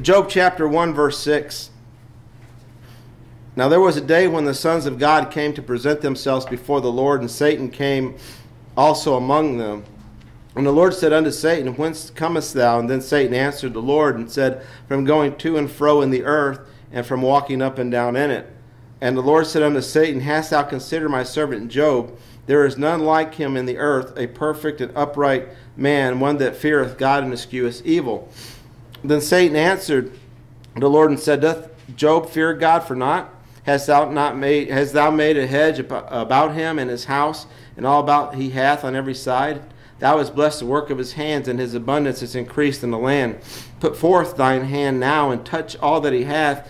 Job chapter 1, verse 6. Now there was a day when the sons of God came to present themselves before the Lord, and Satan came also among them. And the Lord said unto Satan, Whence comest thou? And then Satan answered the Lord and said, From going to and fro in the earth, and from walking up and down in it. And the Lord said unto Satan, Hast thou considered my servant Job? There is none like him in the earth, a perfect and upright man, one that feareth God and escheweth evil. Then Satan answered the Lord and said, Doth Job fear God for naught? Hast thou not made hast thou made a hedge about him and his house, and all about he hath on every side? Thou hast blessed the work of his hands, and his abundance is increased in the land. Put forth thine hand now, and touch all that he hath,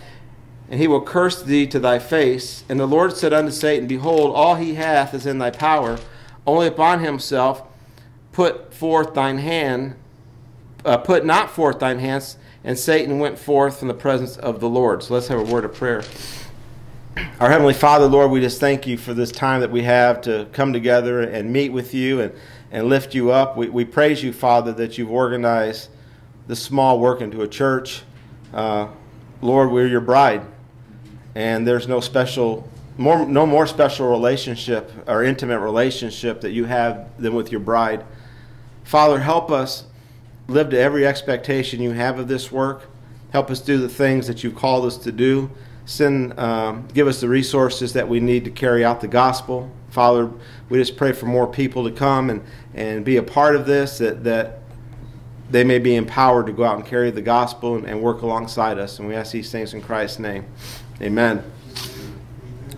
and he will curse thee to thy face. And the Lord said unto Satan, Behold, all he hath is in thy power. Only upon himself put forth thine hand, uh, put not forth thine hands. And Satan went forth from the presence of the Lord. So let's have a word of prayer. Our Heavenly Father, Lord, we just thank you for this time that we have to come together and meet with you and, and lift you up. We, we praise you, Father, that you've organized this small work into a church. Uh, Lord, we're your bride, and there's no special, more, no more special relationship or intimate relationship that you have than with your bride. Father, help us live to every expectation you have of this work. Help us do the things that you've called us to do. Send, um, give us the resources that we need to carry out the gospel. Father, we just pray for more people to come and, and be a part of this, that, that they may be empowered to go out and carry the gospel and, and work alongside us. And we ask these things in Christ's name. Amen.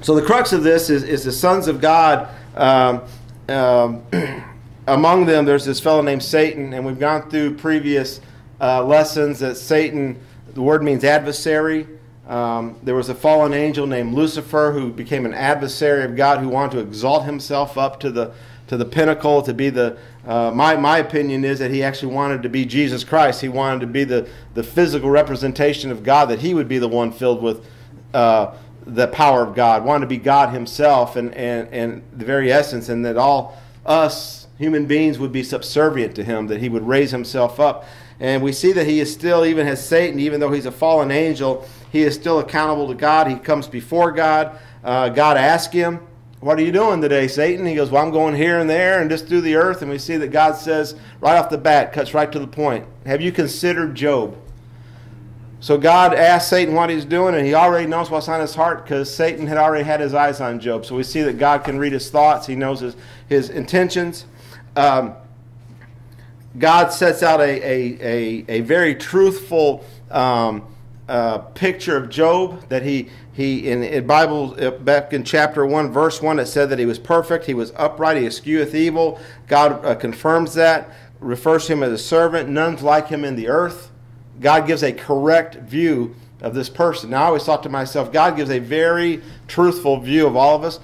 So the crux of this is, is the sons of God. Um, um, among them, there's this fellow named Satan, and we've gone through previous uh, lessons that Satan, the word means adversary. Um, there was a fallen angel named Lucifer who became an adversary of God who wanted to exalt himself up to the to the pinnacle to be the uh, my, my opinion is that he actually wanted to be jesus christ he wanted to be the, the physical representation of god that he would be the one filled with uh, the power of god wanted to be god himself and, and, and the very essence and that all us human beings would be subservient to him that he would raise himself up and we see that he is still even as satan even though he's a fallen angel he is still accountable to God. He comes before God. Uh, God asks him, What are you doing today, Satan? He goes, Well, I'm going here and there and just through the earth. And we see that God says, right off the bat, cuts right to the point Have you considered Job? So God asked Satan what he's doing, and he already knows what's on his heart because Satan had already had his eyes on Job. So we see that God can read his thoughts, he knows his, his intentions. Um, God sets out a, a, a, a very truthful um, uh, picture of Job that he he in, in Bible uh, back in chapter one verse one it said that he was perfect, he was upright, he escheweth evil. God uh, confirms that, refers to him as a servant. None's like him in the earth. God gives a correct view of this person. Now I always thought to myself, God gives a very truthful view of all of us.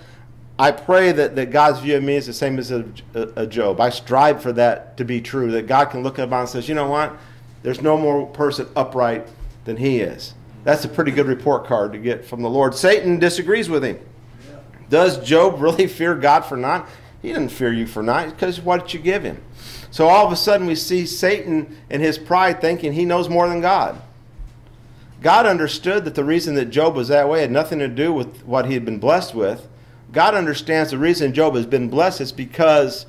I pray that, that God's view of me is the same as a, a, a Job. I strive for that to be true. That God can look at him and says, you know what? There's no more person upright than he is. That's a pretty good report card to get from the Lord. Satan disagrees with him. Does Job really fear God for not? He didn't fear you for not because what did you give him? So all of a sudden we see Satan in his pride thinking he knows more than God. God understood that the reason that Job was that way had nothing to do with what he had been blessed with. God understands the reason Job has been blessed is because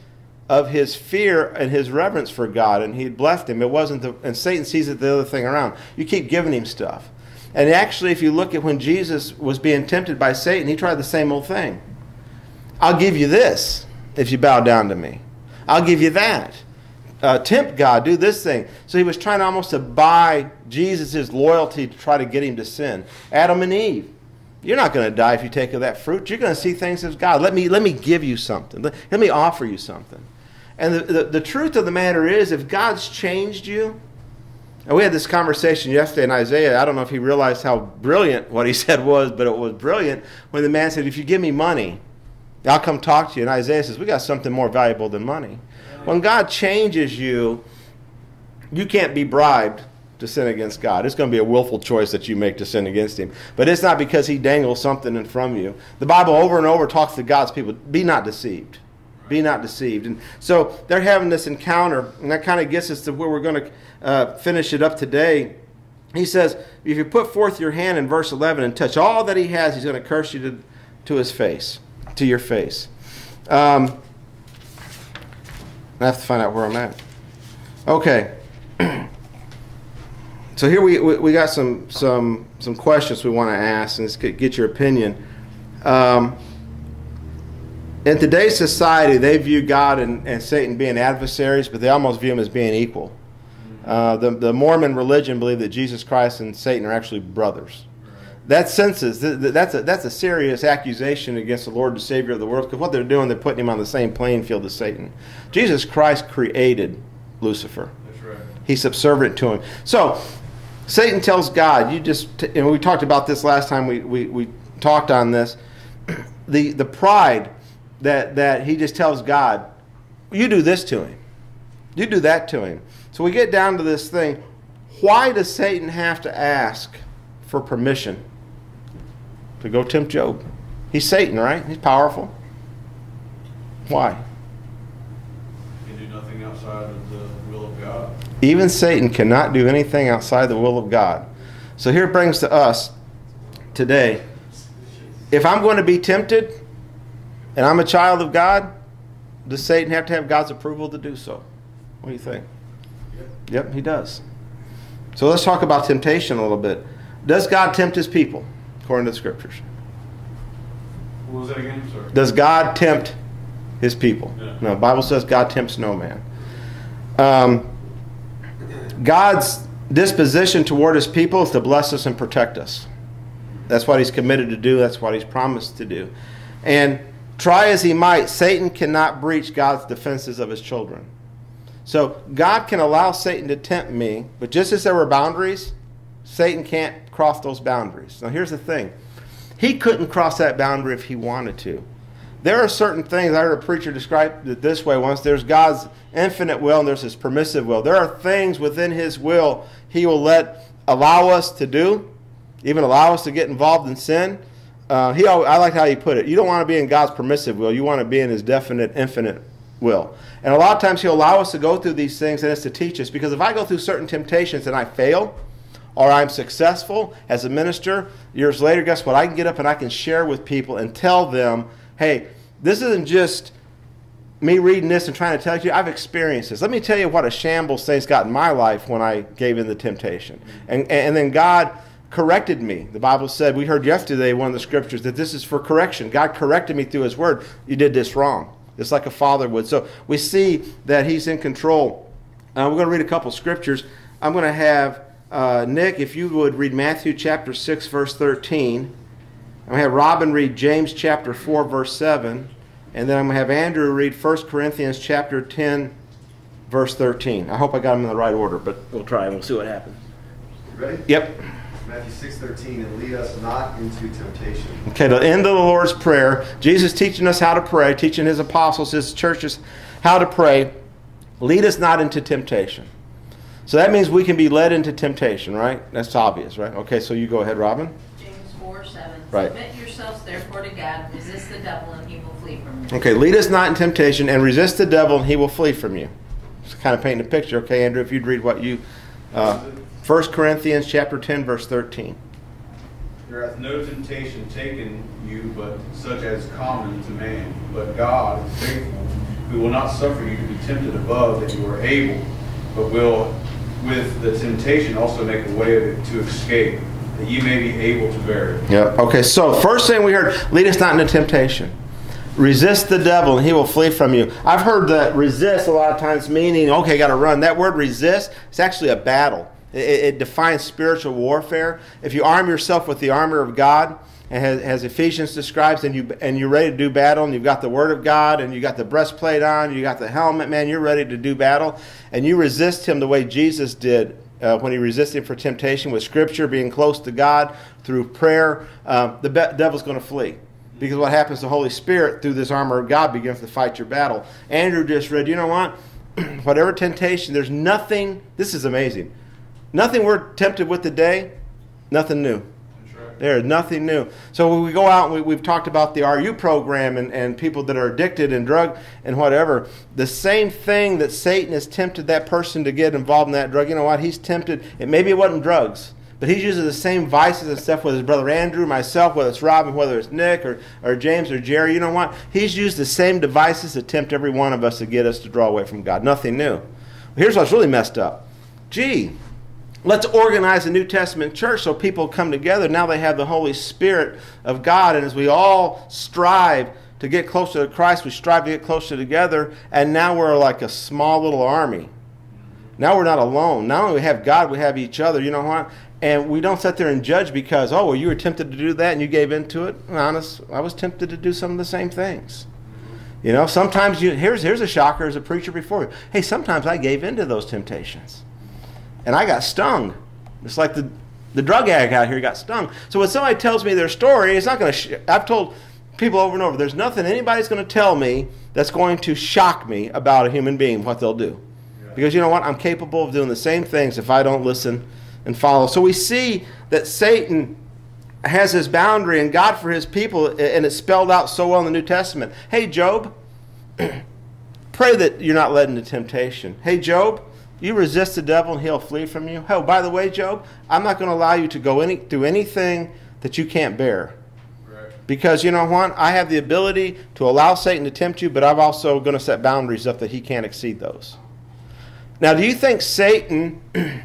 of his fear and his reverence for God, and he blessed him. It wasn't the, and Satan sees it the other thing around. You keep giving him stuff. And actually, if you look at when Jesus was being tempted by Satan, he tried the same old thing. I'll give you this if you bow down to me. I'll give you that. Uh, tempt God, do this thing. So he was trying almost to buy Jesus' loyalty to try to get him to sin. Adam and Eve, you're not going to die if you take of that fruit. You're going to see things as God. Let me, let me give you something. Let, let me offer you something. And the, the, the truth of the matter is, if God's changed you, and we had this conversation yesterday in Isaiah. I don't know if he realized how brilliant what he said was, but it was brilliant when the man said, If you give me money, I'll come talk to you. And Isaiah says, We got something more valuable than money. When God changes you, you can't be bribed to sin against God. It's going to be a willful choice that you make to sin against Him. But it's not because He dangles something in from you. The Bible over and over talks to God's people be not deceived. Be not deceived. And so they're having this encounter, and that kind of gets us to where we're going to uh, finish it up today. he says, if you put forth your hand in verse 11 and touch all that he has, he's going to curse you to, to his face, to your face. Um, I have to find out where I'm at. Okay. so here we, we, we, got some, some, some questions we want to ask and get your opinion. Um, in today's society, they view God and, and Satan being adversaries, but they almost view them as being equal. Uh, the, the Mormon religion believe that Jesus Christ and Satan are actually brothers. That senses that's a, that's a serious accusation against the Lord and Savior of the world because what they're doing, they're putting him on the same playing field as Satan. Jesus Christ created Lucifer. That's right. He's subservient to him. So Satan tells God, you just, and we talked about this last time we, we, we talked on this, the, the pride that, that he just tells God, you do this to him. You do that to him. So we get down to this thing. Why does Satan have to ask for permission to go tempt Job? He's Satan, right? He's powerful. Why? He can do nothing outside of the will of God. Even Satan cannot do anything outside the will of God. So here it brings to us today if I'm going to be tempted and I'm a child of God, does Satan have to have God's approval to do so? What do you think? Yep, yep he does. So let's talk about temptation a little bit. Does God tempt his people, according to the scriptures? What was that again? Does God tempt his people? Yeah. No, the Bible says God tempts no man. Um, God's disposition toward his people is to bless us and protect us. That's what he's committed to do. That's what he's promised to do. And try as he might, Satan cannot breach God's defenses of his children. So God can allow Satan to tempt me, but just as there were boundaries, Satan can't cross those boundaries. Now here's the thing. He couldn't cross that boundary if he wanted to. There are certain things, I heard a preacher describe it this way once there's God's infinite will and there's his permissive will. There are things within his will he will let allow us to do, even allow us to get involved in sin. Uh, he, I like how he put it. You don't want to be in God's permissive will. You want to be in his definite, infinite will. And a lot of times he'll allow us to go through these things and it's to teach us. Because if I go through certain temptations and I fail, or I'm successful as a minister, years later, guess what? I can get up and I can share with people and tell them, hey, this isn't just me reading this and trying to tell you, I've experienced this. Let me tell you what a shambles things got in my life when I gave in the temptation. And, and then God corrected me. The Bible said, we heard yesterday one of the scriptures that this is for correction. God corrected me through his word. You did this wrong. It's like a father would. So we see that he's in control. Uh, we're going to read a couple scriptures. I'm going to have uh, Nick, if you would read Matthew chapter 6, verse 13. I'm going to have Robin read James chapter 4, verse 7. And then I'm going to have Andrew read 1 Corinthians chapter 10, verse 13. I hope I got them in the right order, but we'll try and we'll see what happens. Ready? Yep. Matthew 6:13 and lead us not into temptation. Okay, the end of the Lord's Prayer. Jesus teaching us how to pray, teaching his apostles, his churches how to pray. Lead us not into temptation. So that means we can be led into temptation, right? That's obvious, right? Okay, so you go ahead, Robin. James 4 7. Right. Submit yourselves therefore to God, resist the devil, and he will flee from you. Okay, lead us not in temptation and resist the devil, and he will flee from you. Just kind of painting a picture. Okay, Andrew, if you'd read what you. Uh, 1 Corinthians chapter 10, verse 13. There hath no temptation taken you but such as common to man. But God is faithful, who will not suffer you to be tempted above that you are able, but will with the temptation also make a way of it to escape, that ye may be able to bear it. Yep. Okay, so first thing we heard, lead us not into temptation. Resist the devil and he will flee from you. I've heard that resist a lot of times meaning, okay, got to run. That word resist is actually a battle. It, it, defines spiritual warfare. If you arm yourself with the armor of God, as, as, Ephesians describes, and you and you're ready to do battle, and you've got the Word of God, and you got the breastplate on, you got the helmet, man, you're ready to do battle, and you resist Him the way Jesus did uh, when He resisted for temptation with Scripture, being close to God through prayer. Uh, the be- devil's going to flee. Because what happens, the Holy Spirit, through this armor of God, begins to fight your battle. Andrew just read, you know what? Whatever temptation, there's nothing, this is amazing. Nothing we're tempted with today, nothing new. There nothing new. So when we go out and we, have talked about the RU program and, and people that are addicted and drug and whatever, the same thing that Satan has tempted that person to get involved in that drug, you know what? He's tempted, and maybe it wasn't drugs. But he's using the same vices and stuff with his brother Andrew, myself, whether it's Robin, whether it's Nick or, or James or Jerry. You know what? He's used the same devices to tempt every one of us to get us to draw away from God. Nothing new. Here's what's really messed up. Gee, let's organize a New Testament church so people come together. Now they have the Holy Spirit of God. And as we all strive to get closer to Christ, we strive to get closer together. And now we're like a small little army. Now we're not alone. Not only we have God, we have each other. You know what? And we don't sit there and judge because, oh, well, you were tempted to do that and you gave into it. Honest, I was tempted to do some of the same things. You know, sometimes you, here's, here's a shocker as a preacher before you. Hey, sometimes I gave into those temptations and I got stung. It's like the, the drug addict out here got stung. So when somebody tells me their story, it's not going to, sh- I've told people over and over, there's nothing anybody's going to tell me that's going to shock me about a human being, what they'll do. Because you know what? I'm capable of doing the same things if I don't listen and follow. So we see that Satan has his boundary and God for his people, and it's spelled out so well in the New Testament. Hey, Job, pray that you're not led into temptation. Hey, Job, you resist the devil and he'll flee from you. Oh, by the way, Job, I'm not going to allow you to go any, through anything that you can't bear. Because you know what? I have the ability to allow Satan to tempt you, but I'm also going to set boundaries up that he can't exceed those. Now, do you think Satan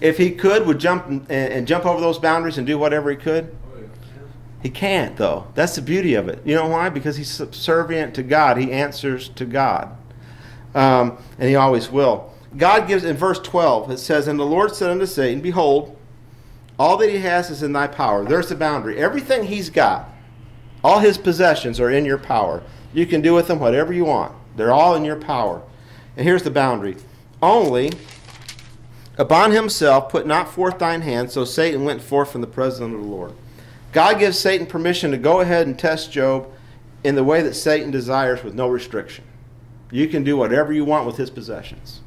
if he could, would jump and, and, jump over those boundaries and do whatever he could? Oh, he can't, though. That's the beauty of it. You know why? Because he's subservient to God. He answers to God. Um, and he always will. God gives, in verse 12, it says, And the Lord said unto Satan, Behold, all that he has is in thy power. There's the boundary. Everything he's got, all his possessions are in your power. You can do with them whatever you want. They're all in your power. And here's the boundary. Only Upon himself put not forth thine hand, so Satan went forth from the presence of the Lord. God gives Satan permission to go ahead and test Job in the way that Satan desires with no restriction. You can do whatever you want with his possessions.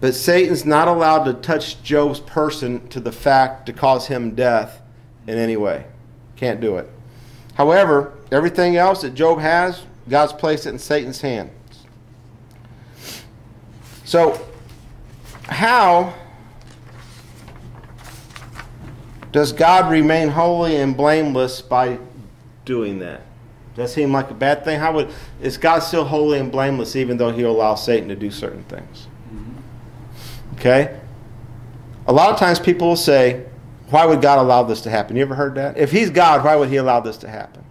But Satan's not allowed to touch Job's person to the fact to cause him death in any way. Can't do it. However, everything else that Job has, God's placed it in Satan's hands. So how does God remain holy and blameless by doing that? Does that seem like a bad thing? How would is God still holy and blameless even though He allows Satan to do certain things? Mm-hmm. Okay. A lot of times people will say, "Why would God allow this to happen?" You ever heard that? If He's God, why would He allow this to happen?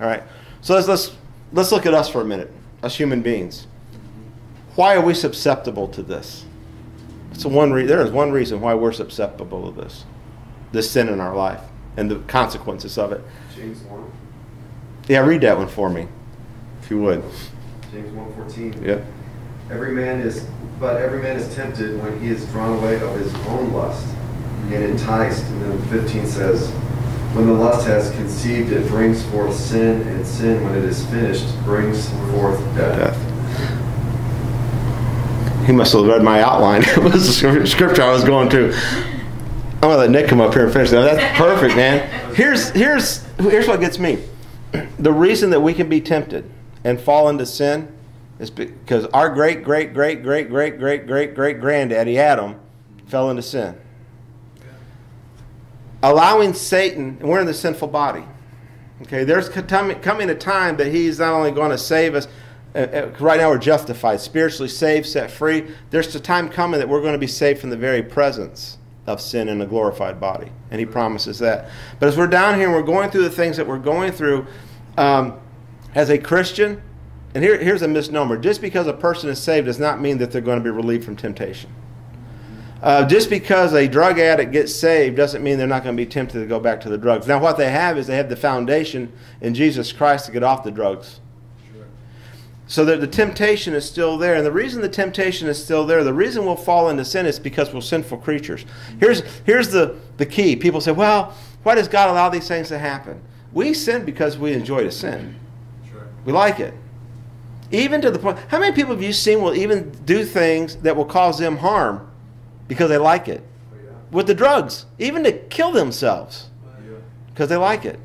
All right. So let's let's let's look at us for a minute, us human beings. Why are we susceptible to this? So one re- there is one reason why we're susceptible to this, this sin in our life and the consequences of it. James 1. Yeah, read that one for me, if you would. James 1.14. Yeah. Every man is, but every man is tempted when he is drawn away of his own lust and enticed. And then 15 says, when the lust has conceived, it brings forth sin, and sin, when it is finished, brings forth death. death. He must have read my outline. it was the scripture I was going to. I'm gonna let Nick come up here and finish that. That's perfect, man. Here's here's here's what gets me. the reason that we can be tempted and fall into sin is because our great, great, great, great, great, great, great, great granddaddy Adam fell into sin. Allowing Satan, and we're in the sinful body. Okay, there's coming a time that he's not only going to save us, uh, uh, right now we're justified, spiritually saved, set free. There's a time coming that we're going to be saved from the very presence of sin in a glorified body. And he promises that. But as we're down here and we're going through the things that we're going through, um, as a Christian, and here, here's a misnomer just because a person is saved does not mean that they're going to be relieved from temptation. Uh, just because a drug addict gets saved doesn't mean they're not going to be tempted to go back to the drugs. Now, what they have is they have the foundation in Jesus Christ to get off the drugs so that the temptation is still there. And the reason the temptation is still there, the reason we'll fall into sin is because we're sinful creatures. Here's, here's the, the key. People say, well, why does God allow these things to happen? We sin because we enjoy to sin. Sure. We like it. Even to the point, how many people have you seen will even do things that will cause them harm because they like it? Oh, yeah. With the drugs, even to kill themselves because they like it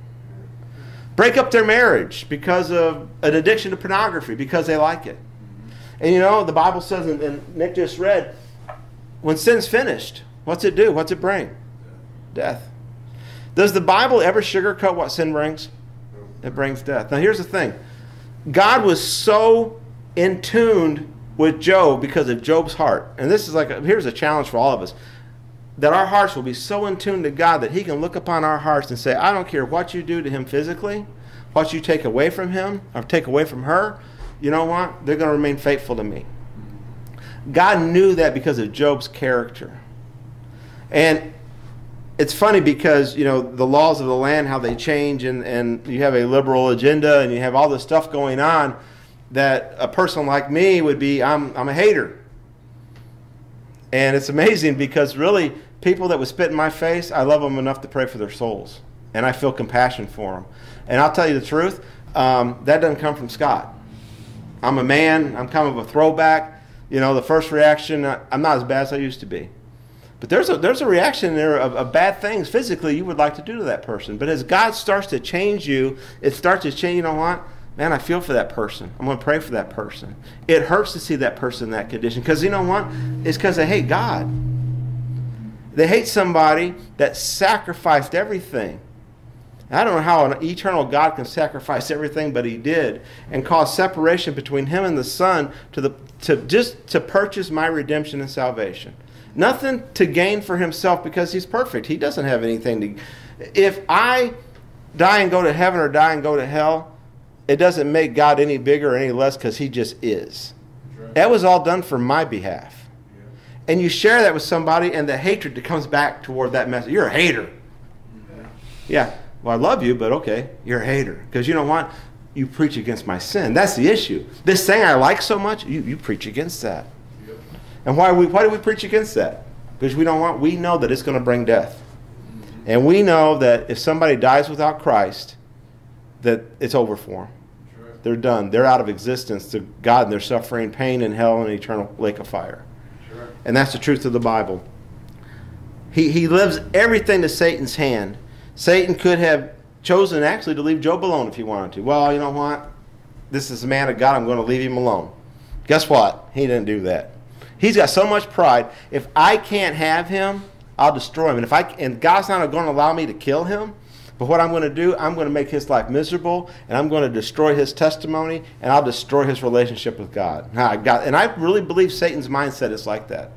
break up their marriage because of an addiction to pornography because they like it. And you know, the Bible says, and, Nick just read, when sin's finished, What's it do? What's it bring? Death. Does the Bible ever sugarcoat what sin brings? It brings death. Now, here's the thing God was so in tuned with Job because of Job's heart. And this is like, a, here's a challenge for all of us that our hearts will be so in tune to God that He can look upon our hearts and say, I don't care what you do to Him physically, what you take away from Him or take away from her, you know what? They're going to remain faithful to me. God knew that because of Job's character. And it's funny because, you know, the laws of the land, how they change, and, and you have a liberal agenda and you have all this stuff going on that a person like me would be, I'm, I'm a hater. And it's amazing because really, people that would spit in my face, I love them enough to pray for their souls. And I feel compassion for them. And I'll tell you the truth, um, that doesn't come from Scott. I'm a man, I'm kind of a throwback. You know, the first reaction, I'm not as bad as I used to be. But there's a, there's a reaction there of, of, bad things physically you would like to do to that person. But as God starts to change you, it starts to change, you know what? Man, I feel for that person. I'm going to pray for that person. It hurts to see that person in that condition because you know what? It's because they hate God. They hate somebody that sacrificed everything. I don't know how an eternal God can sacrifice everything, but He did, and cause separation between Him and the Son to the to just to purchase my redemption and salvation. Nothing to gain for Himself because He's perfect. He doesn't have anything to. If I die and go to heaven or die and go to hell, it doesn't make God any bigger or any less because He just is. That was all done for my behalf. And you share that with somebody, and the hatred that comes back toward that message. You're a hater. Yeah. Well, I love you, but okay, you're a hater. Because you don't want You preach against my sin. That's the issue. This thing I like so much, you, you preach against that. Yep. And why, we, why do we preach against that? Because we don't want, we know that it's going to bring death. Mm-hmm. And we know that if somebody dies without Christ, that it's over for them. They're done. They're out of existence to God, and they're suffering pain in hell and eternal lake of fire. And that's the truth of the Bible. He, he lives everything to Satan's hand. Satan could have chosen actually to leave Job alone if he wanted to. Well, you know what? This is a man of God. I'm going to leave him alone. Guess what? He didn't do that. He's got so much pride. If I can't have him, I'll destroy him. And if I and God's not going to allow me to kill him, but what I'm going to do, I'm going to make his life miserable, and I'm going to destroy his testimony, and I'll destroy his relationship with God. And I really believe Satan's mindset is like that.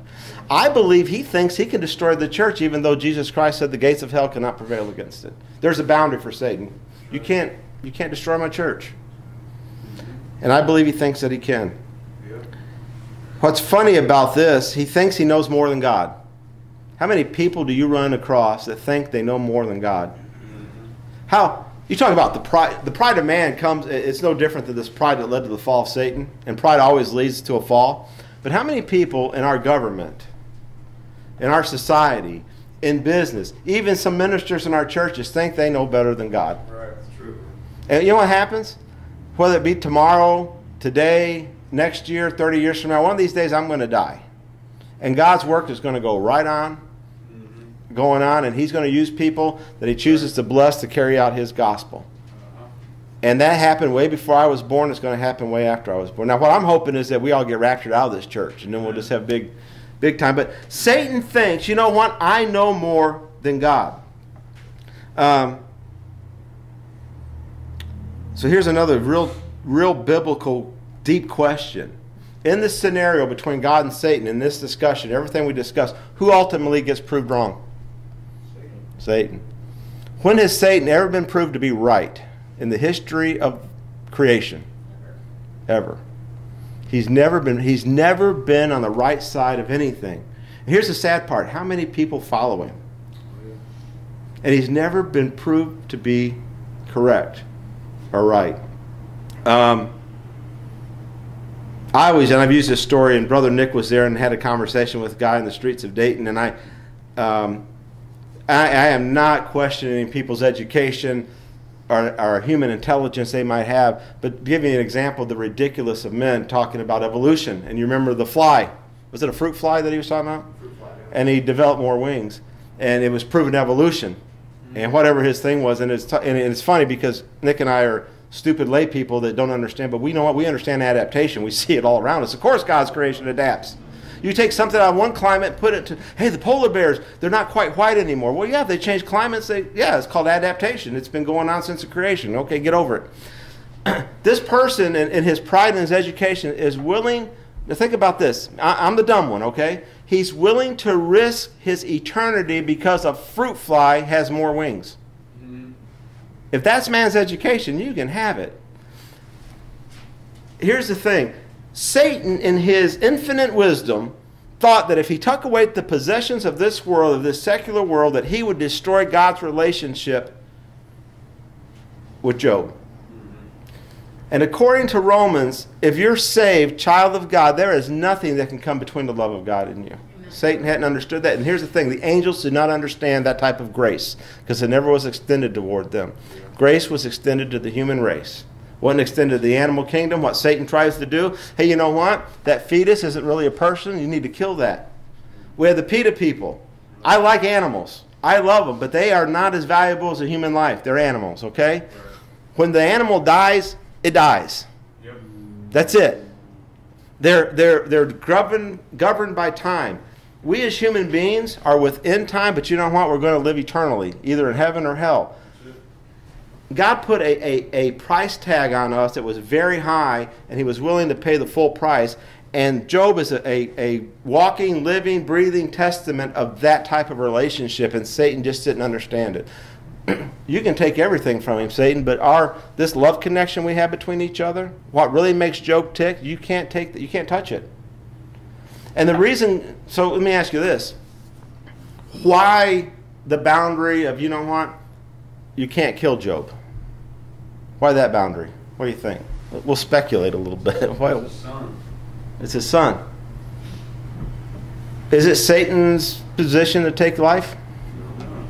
I believe he thinks he can destroy the church, even though Jesus Christ said the gates of hell cannot prevail against it. There's a boundary for Satan. You can't, you can't destroy my church. And I believe he thinks that he can. What's funny about this, he thinks he knows more than God. How many people do you run across that think they know more than God? How you talk about the pride the pride of man comes it's no different than this pride that led to the fall of Satan, and pride always leads to a fall. But how many people in our government in our society, in business, even some ministers in our churches think they know better than God. Right, that's true. And you know what happens? Whether it be tomorrow, today, next year, 30 years from now, one of these days I'm going to die. And God's work is going to go right on. Going on, and He's going to use people that He chooses to bless to carry out His gospel. And that happened way before I was born. It's going to happen way after I was born. Now, what I'm hoping is that we all get raptured out of this church, and then we'll just have big big time. But Satan thinks, you know what? I know more than God. Um, so here's another real, real biblical, deep question. In this scenario between God and Satan, in this discussion, everything we discuss, who ultimately gets proved wrong? Satan. When has Satan ever been proved to be right in the history of creation? Ever. He's never been he's never been on the right side of anything. And here's the sad part: how many people follow him? And he's never been proved to be correct or right. Um, I always, and I've used this story, and Brother Nick was there and had a conversation with a guy in the streets of Dayton, and I, um, I, I am not questioning people's education or, or human intelligence they might have, but giving an example of the ridiculous of men talking about evolution. And you remember the fly. Was it a fruit fly that he was talking about? Fly, yeah. And he developed more wings. And it was proven evolution. Mm-hmm. And whatever his thing was. And it's, t- and it's funny because Nick and I are stupid lay people that don't understand, but we know what we understand adaptation. We see it all around us. Of course, God's creation adapts. You take something out of one climate, put it to, hey, the polar bears, they're not quite white anymore. Well, yeah, they changed climates. They, yeah, it's called adaptation. It's been going on since the creation. Okay, get over it. this person, in, in his pride and his education, is willing. Now, think about this. I, I'm the dumb one, okay? He's willing to risk his eternity because a fruit fly has more wings. Mm-hmm. If that's man's education, you can have it. Here's the thing Satan, in his infinite wisdom, thought that if he took away the possessions of this world, of this secular world, that he would destroy God's relationship with Job. And according to Romans, if you're saved, child of God, there is nothing that can come between the love of God and you. Satan hadn't understood that. And here's the thing the angels did not understand that type of grace because it never was extended toward them. Grace was extended to the human race. Wasn't extended to the animal kingdom. What Satan tries to do, hey, you know what? That fetus isn't really a person. You need to kill that. We have the PETA people. I like animals. I love them, but they are not as valuable as a human life. They're animals, okay? When the animal dies, it dies. Yep. That's it. They're, they're, they're governed, governed by time. We as human beings are within time, but you know what? We're going to live eternally, either in heaven or hell. God put a, a, a price tag on us that was very high, and He was willing to pay the full price. And Job is a, a, a walking, living, breathing testament of that type of relationship, and Satan just didn't understand it. you can take everything from him, Satan, but our this love connection we have between each other, what really makes Job tick, you can't take that, you can't touch it. And the reason, so let me ask you this: Why the boundary of you know what? You can't kill Job. Why that boundary? What do you think? We'll speculate a little bit. Why? The son. It's his son. Is it Satan's position to take life? No, no.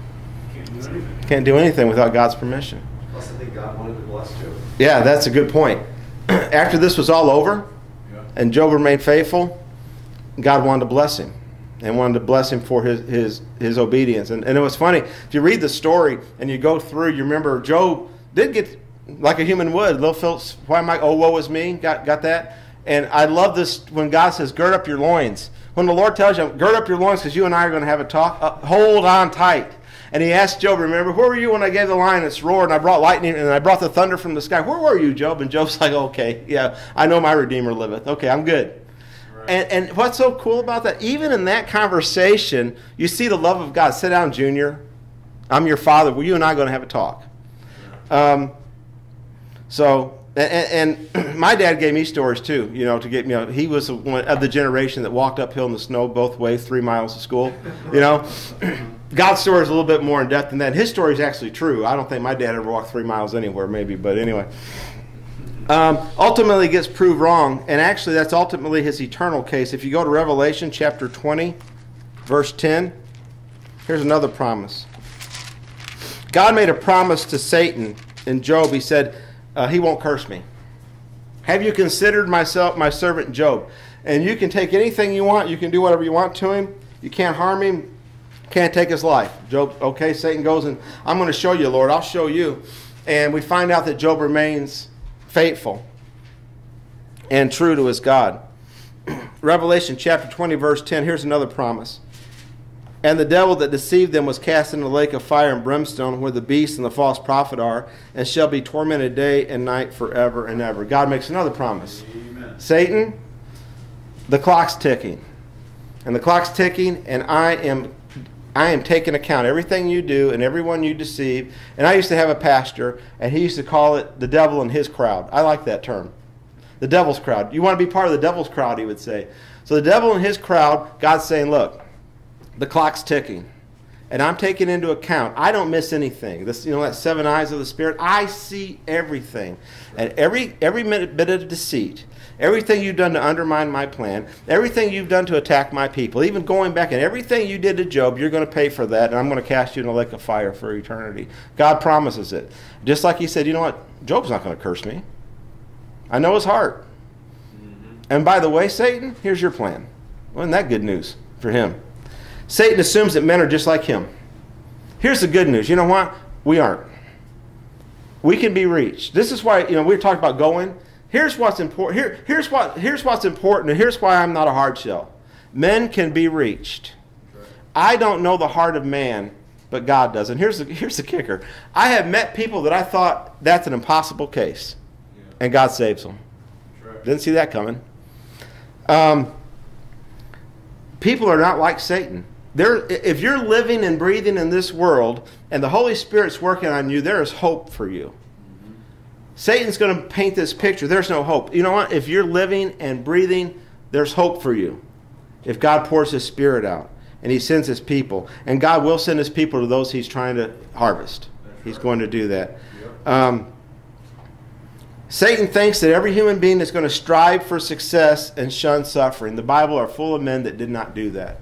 Can't do anything. Can't do anything without God's permission. Plus, I think God wanted to bless Job. Yeah, that's a good point. After this was all over Yeah. and Job remained faithful, God wanted to bless him and wanted to bless him for his, his, his obedience. And, and it was funny. If you read the story and you go through, you remember Job did get, like a human would, little Phil's, why am I, oh, woe is me? Got, got that? And I love this when God says, gird up your loins. When the Lord tells you, gird up your loins because you and I are going to have a talk, uh, hold on tight. And he asked Job, remember, where were you when I gave the lion its roar and I brought lightning and I brought the thunder from the sky? Where were you, Job? And Job's like, okay, yeah, I know my Redeemer liveth. Okay, I'm good. Right. And, and what's so cool about that, even in that conversation, you see the love of God. Sit down, Junior. I'm your father. Well, you and I are going to have a talk. Um, so, and, and my dad gave me stories too, you know, to get, you know, he was one of the generation that walked uphill in the snow both ways, three miles to school, you know. God's story is a little bit more in depth than that. His story is actually true. I don't think my dad ever walked three miles anywhere, maybe, but anyway. Um, ultimately gets proved wrong, and actually that's ultimately his eternal case. If you go to Revelation chapter 20, verse 10, here's another promise. God made a promise to Satan in Job. He said, uh, He won't curse me. Have you considered myself, my servant Job? And you can take anything you want. You can do whatever you want to him. You can't harm him. Can't take his life. Job, okay, Satan goes and I'm going to show you, Lord. I'll show you. And we find out that Job remains faithful and true to his God. Revelation chapter 20, verse 10. Here's another promise. And the devil that deceived them was cast into the lake of fire and brimstone, where the beast and the false prophet are, and shall be tormented day and night forever and ever. God makes another promise. Amen. Satan, the clock's ticking. And the clock's ticking, and I am I am taking account everything you do and everyone you deceive. And I used to have a pastor, and he used to call it the devil and his crowd. I like that term. The devil's crowd. You want to be part of the devil's crowd, he would say. So the devil and his crowd, God's saying, look, the clock's ticking. And I'm taking into account, I don't miss anything. This, you know, that seven eyes of the Spirit, I see everything. And every every minute, bit of deceit, everything you've done to undermine my plan, everything you've done to attack my people, even going back and everything you did to Job, you're going to pay for that, and I'm going to cast you in a lake of fire for eternity. God promises it. Just like he said, you know what? Job's not going to curse me. I know his heart. Mm-hmm. And by the way, Satan, here's your plan. Wasn't that good news for him? Satan assumes that men are just like him. Here's the good news. You know what? We aren't. We can be reached. This is why, you know, we were talking about going. Here's what's important. Here, here's what here's what's important, and here's why I'm not a hard shell. Men can be reached. I don't know the heart of man, but God does. And here's the, here's the kicker I have met people that I thought that's an impossible case, and God saves them. Didn't see that coming. Um, people are not like Satan. There, if you're living and breathing in this world and the Holy Spirit's working on you, there is hope for you. Satan's going to paint this picture. There's no hope. You know what? If you're living and breathing, there's hope for you. If God pours His Spirit out and He sends His people, and God will send His people to those He's trying to harvest. He's going to do that. Um, Satan thinks that every human being is going to strive for success and shun suffering. The Bible are full of men that did not do that.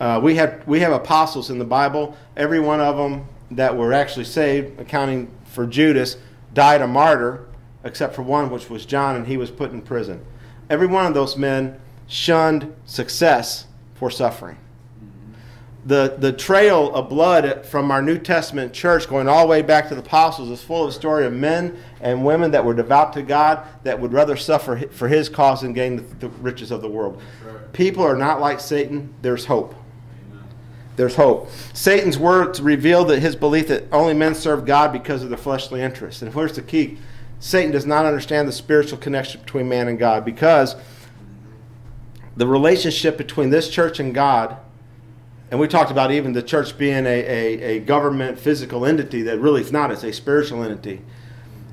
Uh, we have we have apostles in the Bible. Every one of them that were actually saved, accounting for Judas, died a martyr, except for one, which was John, and he was put in prison. Every one of those men shunned success for suffering. The, the trail of blood from our New Testament church, going all the way back to the apostles, is full of the story of men and women that were devout to God that would rather suffer for His cause than gain the, the riches of the world. People are not like Satan. There's hope. There's hope. Satan's words reveal that his belief that only men serve God because of their fleshly interests. And here's the key Satan does not understand the spiritual connection between man and God because the relationship between this church and God, and we talked about even the church being a, a, a government physical entity that really is not, it's a spiritual entity.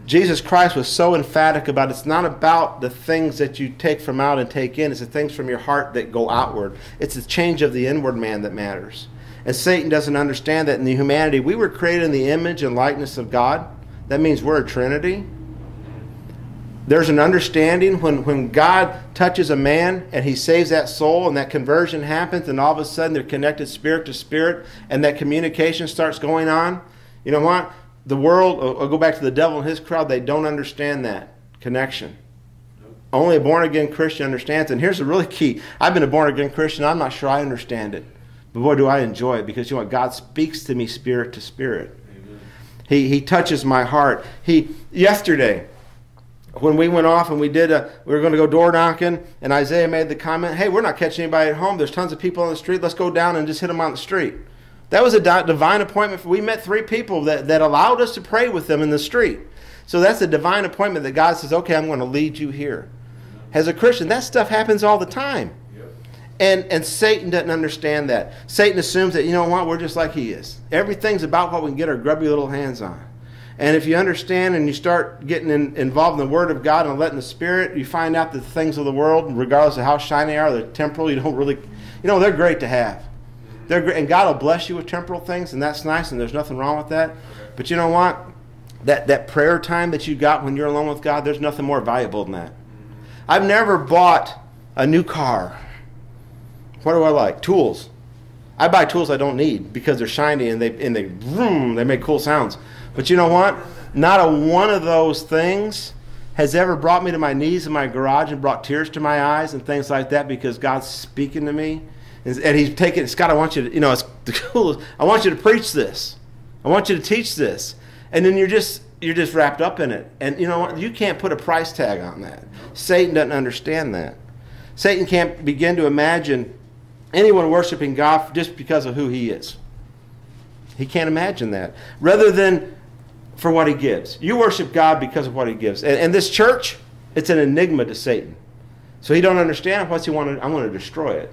Jesus Christ was so emphatic about it's not about the things that you take from out and take in, it's the things from your heart that go outward. It's the change of the inward man that matters. And Satan doesn't understand that in the humanity, we were created in the image and likeness of God. That means we're a trinity. There's an understanding when, when God touches a man and he saves that soul and that conversion happens, and all of a sudden they're connected spirit to spirit and that communication starts going on. You know what? The world, I'll go back to the devil and his crowd, they don't understand that connection. Only a born again Christian understands. And here's the really key I've been a born again Christian, I'm not sure I understand it. But boy, do I enjoy it because you know what? God speaks to me spirit to spirit. He, he touches my heart. He yesterday, when we went off and we did a, we were going to go door knocking, and Isaiah made the comment, "Hey, we're not catching anybody at home. There's tons of people on the street. Let's go down and just hit them on the street." That was a divine appointment. We met three people that, that allowed us to pray with them in the street. So that's a divine appointment that God says, "Okay, I'm going to lead you here." As a Christian, that stuff happens all the time. And, and Satan doesn't understand that. Satan assumes that, you know what, we're just like he is. Everything's about what we can get our grubby little hands on. And if you understand and you start getting in, involved in the Word of God and letting the Spirit, you find out that the things of the world, regardless of how shiny they are, they're temporal. You don't really, you know, they're great to have. They're great, and God will bless you with temporal things, and that's nice, and there's nothing wrong with that. But you know what? That, that prayer time that you got when you're alone with God, there's nothing more valuable than that. I've never bought a new car what do I like? Tools. I buy tools I don't need because they're shiny and they and they vroom, they make cool sounds. But you know what? Not a one of those things has ever brought me to my knees in my garage and brought tears to my eyes and things like that because God's speaking to me. And He's taking, Scott, I want you to, you know, it's the coolest. I want you to preach this. I want you to teach this. And then you're just, you're just wrapped up in it. And you know what? You can't put a price tag on that. Satan doesn't understand that. Satan can't begin to imagine anyone worshiping God just because of who he is. He can't imagine that. Rather than for what he gives. You worship God because of what he gives. And, and this church, it's an enigma to Satan. So he don't understand what's he want to, I'm going to destroy it.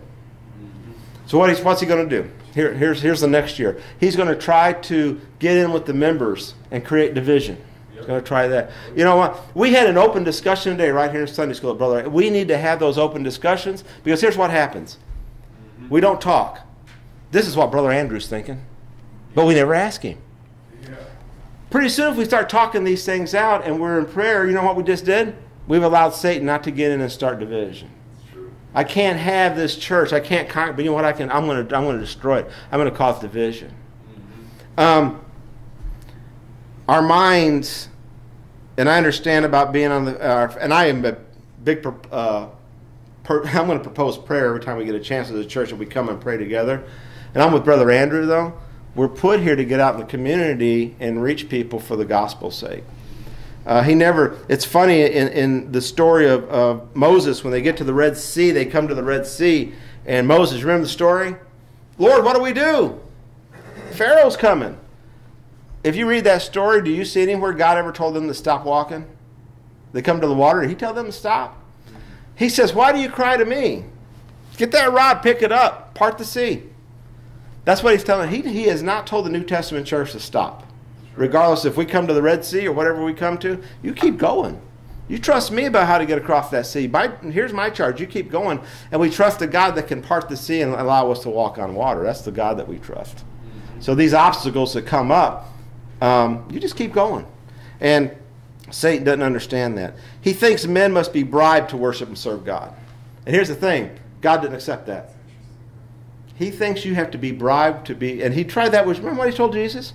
So what he's, what's he going to do? Here, here's, here's the next year. He's going to try to get in with the members and create division. He's going to try that. You know what? We had an open discussion today right here in Sunday school, brother. We need to have those open discussions because here's what happens. We don't talk. This is what Brother Andrew's thinking. But we never ask him. Pretty soon, if we start talking these things out and we're in prayer, you know what we just did? We've allowed Satan not to get in and start division. I can't have this church. I can't conquer. But you know what? I can. I'm going to. I'm going to destroy it. I'm going to cause division. Um, our minds, and I understand about being on the. Uh, and I am a big uh, per, I'm going to propose prayer every time we get a chance as a church that we come and pray together. And I'm with Brother Andrew, though. We're put here to get out in the community and reach people for the gospel's sake. Uh, he never, it's funny in, in the story of, of Moses, when they get to the Red Sea, they come to the Red Sea, and Moses, remember the story? Lord, what do we do? Pharaoh's coming. If you read that story, do you see anywhere God ever told them to stop walking? They come to the water, did he tell them to stop? He says, Why do you cry to me? Get that rod, pick it up, part the sea. That's what he's telling. He, he has not told the New Testament church to stop. Regardless if we come to the Red Sea or whatever we come to, you keep going. You trust me about how to get across that sea. My, here's my charge. You keep going. And we trust a God that can part the sea and allow us to walk on water. That's the God that we trust. So these obstacles that come up, um, you just keep going. And Satan doesn't understand that. He thinks men must be bribed to worship and serve God. And here's the thing God didn't accept that. He thinks you have to be bribed to be, and he tried that with, remember what he told Jesus?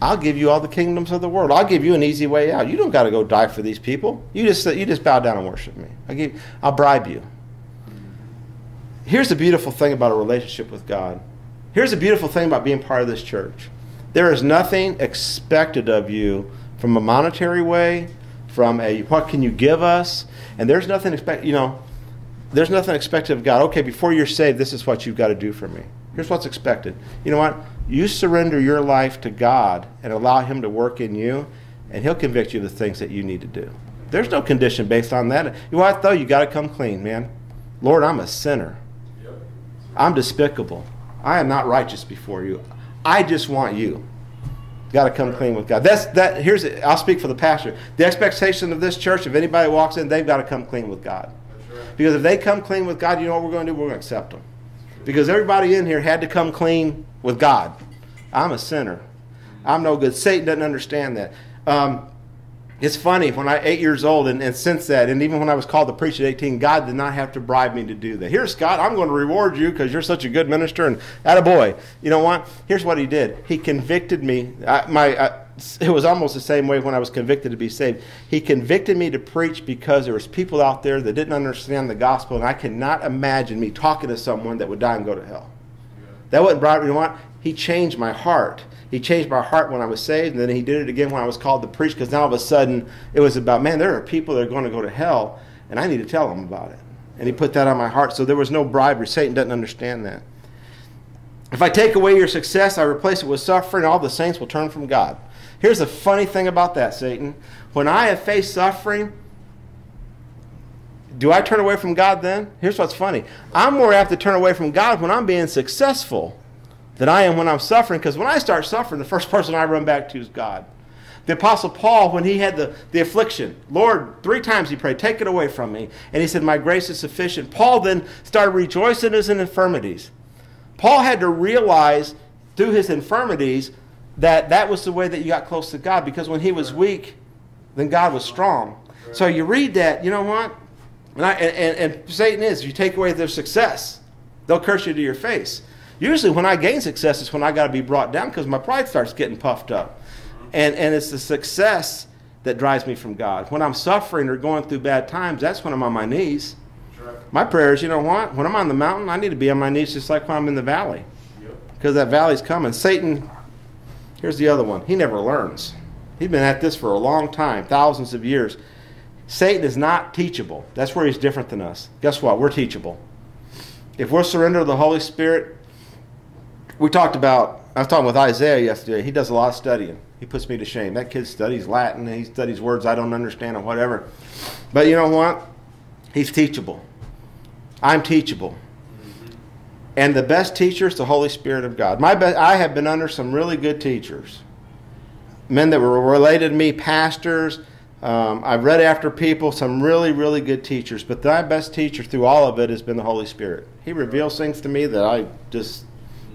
I'll give you all the kingdoms of the world. I'll give you an easy way out. You don't got to go die for these people. You just, you just bow down and worship me. I'll, give, I'll bribe you. Here's the beautiful thing about a relationship with God. Here's the beautiful thing about being part of this church. There is nothing expected of you from a monetary way, from a what can you give us, and there's nothing expect. You know, there's nothing expected of God. Okay, before you're saved, this is what you've got to do for me. Here's what's expected. You know what? You surrender your life to God and allow Him to work in you, and He'll convict you of the things that you need to do. There's no condition based on that. You know what, though? You got to come clean, man. Lord, I'm a sinner. I'm despicable. I am not righteous before you. I just want you. Got to come clean with God. That's that. Here's it. I'll speak for the pastor. The expectation of this church, if anybody walks in, they've got to come clean with God. Because if they come clean with God, you know what we're going to do? We're going to accept them. Because everybody in here had to come clean with God. I'm a sinner. I'm no good. Satan doesn't understand that. Um, it's funny when I eight years old, and, and since that, and even when I was called to preach at 18, God did not have to bribe me to do that. Here, Scott, I'm going to reward you because you're such a good minister, and at a boy. You know what? Here's what he did. He convicted me. I, my I, it was almost the same way when I was convicted to be saved. He convicted me to preach because there was people out there that didn't understand the gospel, and I cannot imagine me talking to someone that would die and go to hell. That wasn't bribe. You know what? He changed my heart. He changed my heart when I was saved, and then he did it again when I was called to preach. Because now all of a sudden it was about, man, there are people that are going to go to hell, and I need to tell them about it. And he put that on my heart. So there was no bribery. Satan doesn't understand that. If I take away your success, I replace it with suffering, all the saints will turn from God. Here's the funny thing about that, Satan. When I have faced suffering, do I turn away from God then? Here's what's funny. I'm more apt to turn away from God when I'm being successful than I am when I'm suffering, because when I start suffering, the first person I run back to is God. The Apostle Paul, when he had the, the affliction, Lord, three times he prayed, take it away from me. And he said, My grace is sufficient. Paul then started rejoicing in his infirmities. Paul had to realize through his infirmities that that was the way that you got close to God because when he was weak, then God was strong. So you read that, you know what? And, I, and, and, Satan is, you take away their success, they'll curse you to your face. Usually, when I gain success, is when I got to be brought down because my pride starts getting puffed up. And, and it's the success that drives me from God. When I'm suffering or going through bad times, that's when I'm on my knees. My prayer is, you know what? When I'm on the mountain, I need to be on my knees just like when I'm in the valley. Because that valley's coming. Satan, here's the other one. He never learns. He's been at this for a long time, thousands of years. Satan is not teachable. That's where he's different than us. Guess what? We're teachable. If we're surrendered to the Holy Spirit, we talked about, I was talking with Isaiah yesterday. He does a lot of studying. He puts me to shame. That kid studies Latin, he studies words I don't understand or whatever. But you know what? He's teachable. I'm teachable. And the best teacher is the Holy Spirit of God. My be- I have been under some really good teachers. Men that were related to me, pastors. Um, I've read after people, some really, really good teachers. But my best teacher through all of it has been the Holy Spirit. He reveals things to me that I just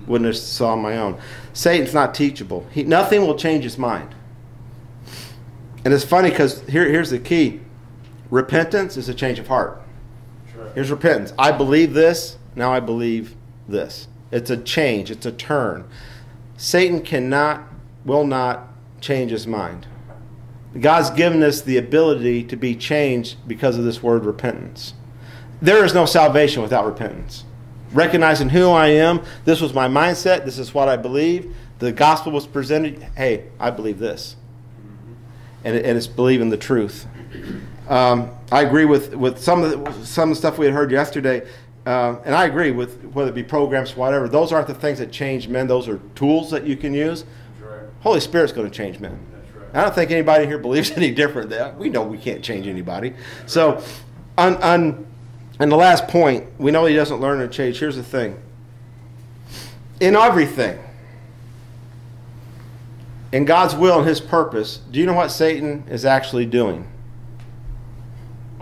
wouldn't have saw on my own. Satan's not teachable. He, nothing will change his mind. And it's funny because here, here's the key repentance is a change of heart. Here's repentance. I believe this, now I believe this. It's a change, it's a turn. Satan cannot, will not change his mind. God's given us the ability to be changed because of this word repentance. There is no salvation without repentance recognizing who I am. This was my mindset. This is what I believe. The gospel was presented. Hey, I believe this. and, and it's believing the truth. Um, I agree with, with some of the, some of the stuff we had heard yesterday, uh, and I agree with whether it be programs, whatever. Those aren't the things that change men. Those are tools that you can use. Right. Holy Spirit's going to change men. Right. I don't think anybody here believes any different. That we know we can't change anybody. So, on, on and the last point, we know he doesn't learn and change. Here's the thing. In everything, in God's will and His purpose, do you know what Satan is actually doing?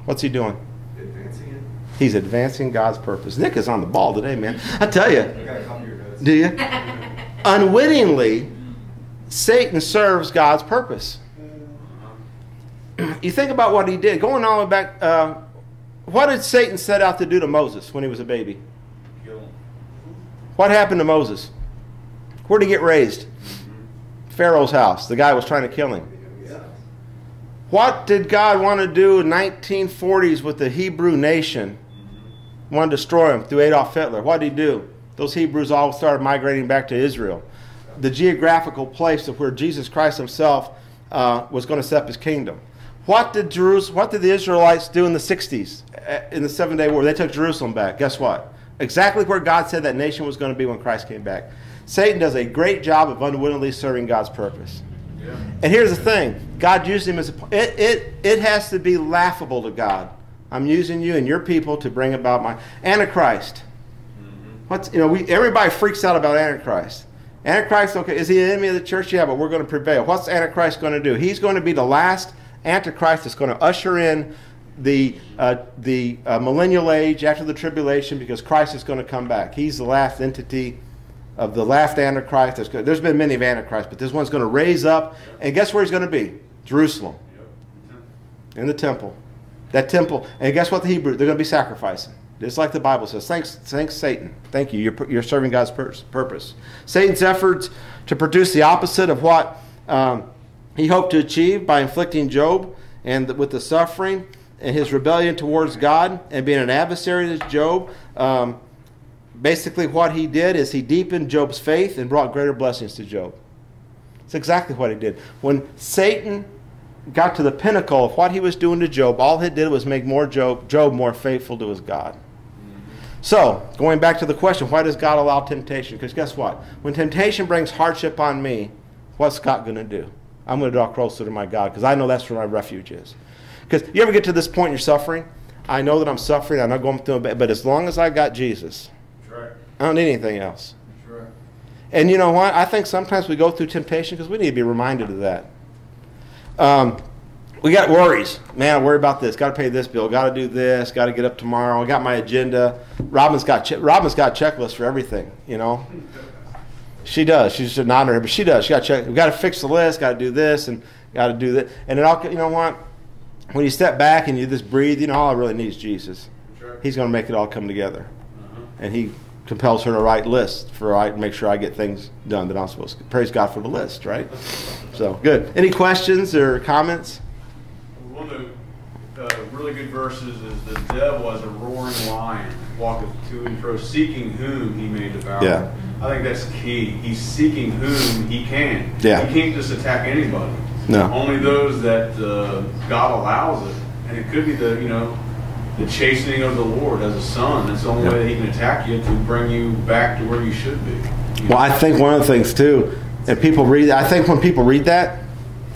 What's he doing? Advancing it. He's advancing God's purpose. Nick is on the ball today, man. I tell you. I got a copy of your notes. Do you? Unwittingly, Satan serves God's purpose. You think about what he did. Going all the way back, uh, what did Satan set out to do to Moses when he was a baby? What happened to Moses? Where did he get raised? Pharaoh's house. The guy was trying to kill him. What did God want to do in 1940s with the Hebrew nation? Want to destroy them through Adolf Hitler. What did he do? Those Hebrews all started migrating back to Israel, the geographical place of where Jesus Christ Himself uh, was going to set up His kingdom. What did Jerusalem? What did the Israelites do in the 60s uh, in the Seven Day War? They took Jerusalem back. Guess what? Exactly where God said that nation was going to be when Christ came back. Satan does a great job of unwittingly serving God's purpose. Yeah. And here's the thing: God used him as a. It it it has to be laughable to God. I'm using you and your people to bring about my Antichrist. What's you know we everybody freaks out about Antichrist. Antichrist, okay, is he an enemy of the church? Yeah, but we're going to prevail. What's Antichrist going to do? He's going to be the last Antichrist that's going to usher in the uh, the uh, millennial age after the tribulation because Christ is going to come back. He's the last entity of the last Antichrist. That's good. There's been many of Antichrist, but this one's going to raise up, and guess where he's going to be? Jerusalem, in the temple. That temple, and guess what? The Hebrew they're going to be sacrificing, just like the Bible says. Thanks, thanks, Satan. Thank you. You're, you're serving God's pur- purpose. Satan's efforts to produce the opposite of what um, he hoped to achieve by inflicting Job and th- with the suffering and his rebellion towards God and being an adversary to Job. Um, basically, what he did is he deepened Job's faith and brought greater blessings to Job. It's exactly what he did. When Satan got to the pinnacle of what he was doing to Job, all he did was make more Job, Job more faithful to his God. So, going back to the question, why does God allow temptation? Because guess what? When temptation brings hardship on me, what's God going to do? I'm going to draw closer to my God because I know that's where my refuge is. Because you ever get to this point in your suffering? I know that I'm suffering. I'm not going through it, but as long as I got Jesus, right. I don't need anything else. Right. And you know what? I think sometimes we go through temptation because we need to be reminded of that. Um, we got worries. Man, I worry about this. Got to pay this bill. Got to do this. Got to get up tomorrow. I got my agenda. Robin's got che- Robin's got checklists for everything. You know, she does. She's just a nodding but she does. She got check. We got to fix the list. Got to do this and got to do that. And it all. You know what? When you step back and you just breathe, you know all I really need is Jesus. Right. He's going to make it all come together Uh-huh. and he compels her to write lists for I make sure I get things done that I'm supposed to. Praise God for the list, right? So good. Any questions or comments? One of the uh, really good verses is the devil as a roaring lion walketh to and fro, seeking whom he may devour. Yeah. I think that's key. He's seeking whom he can. Yeah. He can't just attack anybody. No. Only those that uh, God allows it, and it could be the you know the chastening of the Lord as a son. That's the only Yeah. way that he can attack you to bring you back to where you should be. You Well, know? I think one of the things too, and people read. I think when people read that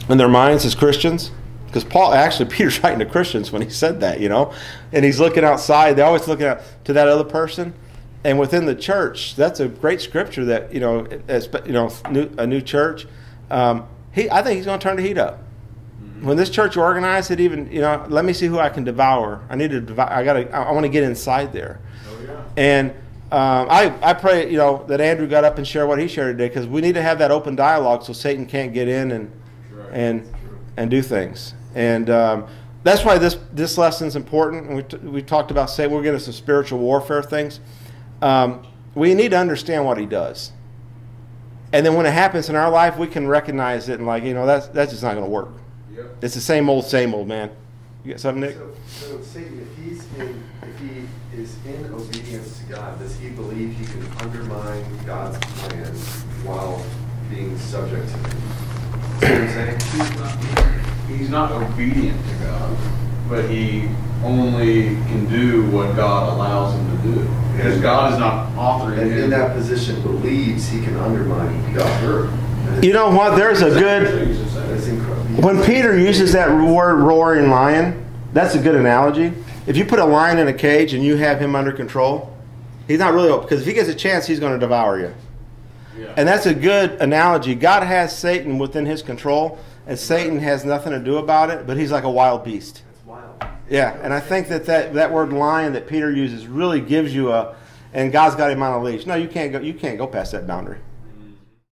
in their minds as Christians, because Paul actually Peter's writing to Christians when he said that, you know, and he's looking outside. They're always looking out to that other person, and within the church, that's a great scripture that you know, as, you know, new, a new church. Um, he, I think he's going to turn the heat up. When this church organized it, even you know, let me see who I can devour. I need to. Devour, I got to. I, I want to get inside there. Oh yeah. And um, I, I pray, you know, that Andrew got up and shared what he shared today because we need to have that open dialogue so Satan can't get in and Right. and and do things. And um, that's why this this lesson's important. And we, t- we talked about say we're getting some spiritual warfare things. Um, we need to understand what he does. And then when it happens in our life, we can recognize it and like, you know, that's that's just not going to work. Yep. It's the same old, same old, man. You got something, Nick? So, so Satan, if he's in, if he is in obedience to God, does he believe he can undermine God's plan while being subject to him? See what I'm saying? he's not obedient to God, but he only can do what God allows him to do. Because God is not authoring And in that position believes he can undermine God. You know what? There's a good. When Peter uses that word roaring lion, that's a good analogy. If you put a lion in a cage and you have him under control, he's not really because if he gets a chance, he's going to devour you. Yeah. And that's a good analogy. God has Satan within his control, and Satan has nothing to do about it, but he's like a wild beast. It's wild. Yeah, and I think that, that that word lion that Peter uses really gives you a, and God's got him on a leash. No, you can't go. You can't go past that boundary.